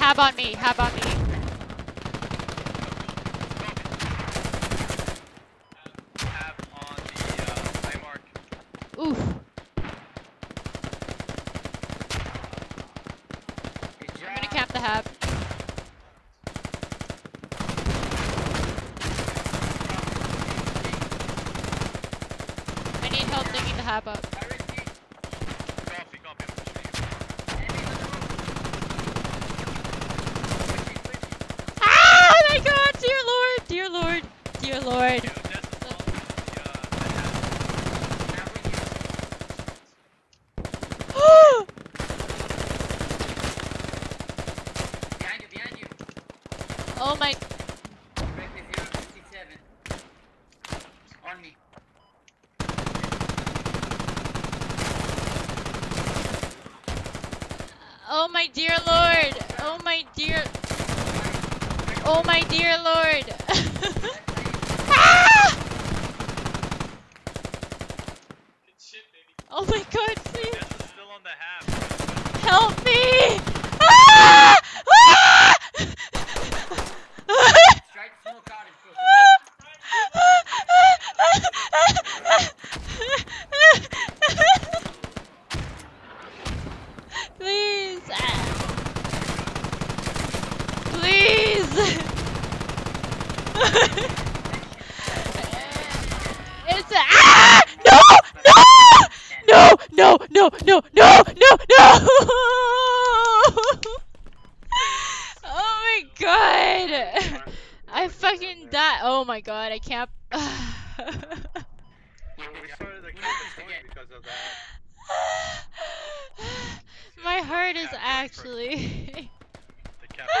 Have on me. Have on me. Oof. I'm gonna camp the hab. I need help digging the hab up. Copy, copy. I'm pushing you. Ah! Oh my god! Dear Lord! Dear Lord! Dear Lord! Yeah, that's the wall. The, uh, the half. Behind you, behind you. oh my. Break the 057. On me. Oh my dear Lord! Oh my dear. Oh my dear Lord! Oh my god, please! Help me! Please! Please! it's a No! No! No! No! No! No! oh my god! I fucking died. Oh my god! I can't. We started the campaign because of that. My heart is actually. The campaign.